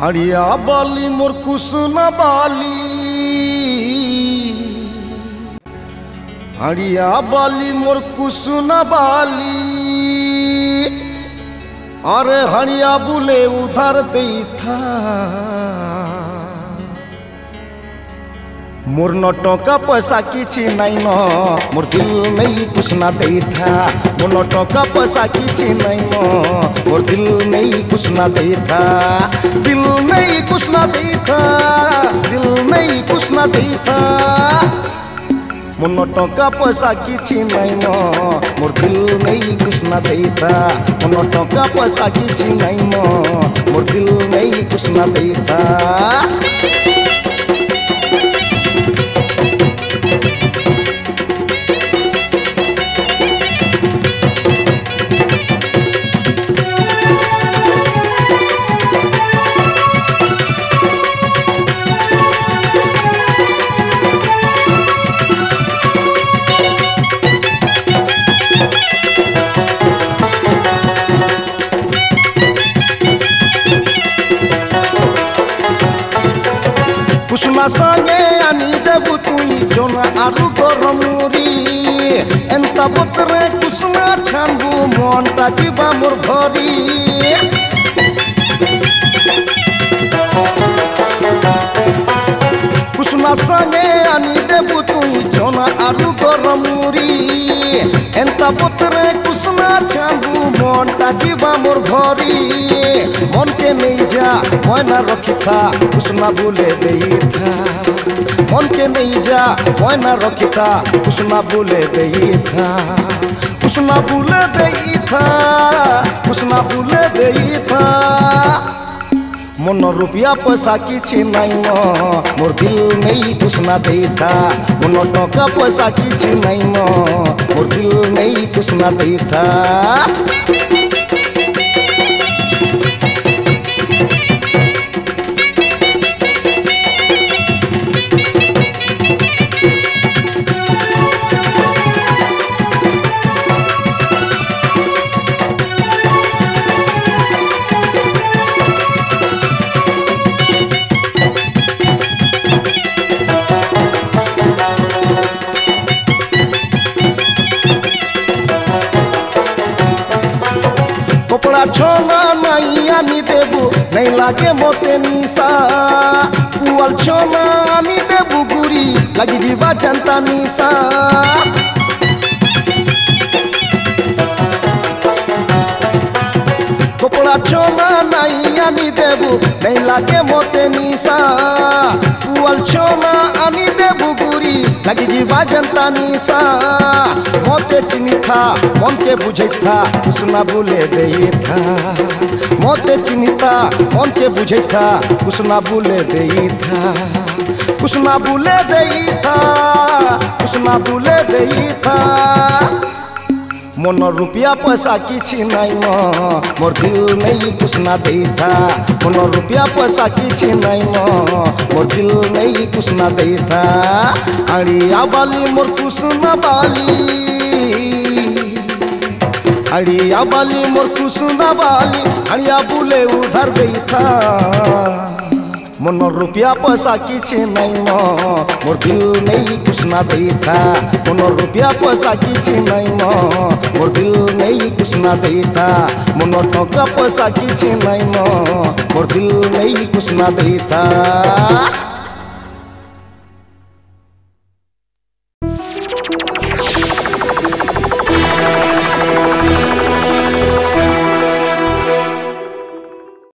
হাড়িয়া বালি, মোর কুসুনা বালি। হারিয়া বালি, মোর কুসুনা বালি। আরে হারিয়া বুলে উধার দেই থা मोर न टा पैसा किसी नहीं नो मोर दिल नहीं कुछ ना दे था। मोर न टा पैसा किसी नहीं नो मोर दिल नहीं कुछ ना दे था। दिल नहीं कुछ ना दे था। दिल नहीं कुछ ना दे था। मोर न टा पैसा किसी नहीं नो मोर दिल नहीं कुछ ना दे था। मोर न टा पैसा किसी नहीं नो मोर दिल नहीं कुछ ना दे था। সঙ্গে আনি দেবু তুই জোনা আরু গরমুরি এন্তা বতরে কুসুমা ছানবু, মনটা ଯିବା মোর ভরি। কুসুমা সঙ্গে আনি দেবু তুই জোনা আরু গরমুরি এন্তা বতরে কুসুমা ছাবু মন তাজিবা মোর ভরি। মনকে নেই যা, ময়না রক্ষিতা কুসনা বলে দেই থা। মনকে নেই যা, ময়না রক্ষিতা কুসনা বলে দেই থা। কুসনা বলে দেই থা বলে দেই मन रुपया पैसा कि नहीं मोर दिल नहीं कुसना देता। मन टका पैसा कि नहीं मोर दिल नहीं कुसना देता। দেইথা কপড়া ছোনা নাই আনি দেবু নাই লাগে মতে নিশা পুয়াল ছোনা আনি দেবু গুড়ি লাগি ଯିବା জানতা নিশা কপড়া ছোনা নাই আনি দেবু নাই লাগে মতে নিশা পুয়াল पानी दे बुगुरी लगी जीवा जनता निशा मोते चिनी था मन के बुझे था कुसना बुले दे था मोते चिनी था मन के बुझे था कुसना बुले दे था कुसना बुले दे था कुसना बुले दे था मन रुपया पैसा किसी नहीं मोर दिल नहीं कुछ ना देता मोन रुपया पैसा किसी नहीं मोर दिल नहीं कुछ ना देता हड़िया बाली मोर कुछ बाली। हड़िया बाली मोर कुछ बाली। हड़िया बुले उधर देता मन रुपियाँ पैसा किछ नै म। मोर दिल नै कुसना दैता मन रुपियाँ पैसा किछ नै म। मोर दिल नै कुसना दैता मन टका पैसा किछ नै म। मोर दिल नै कुसना दैता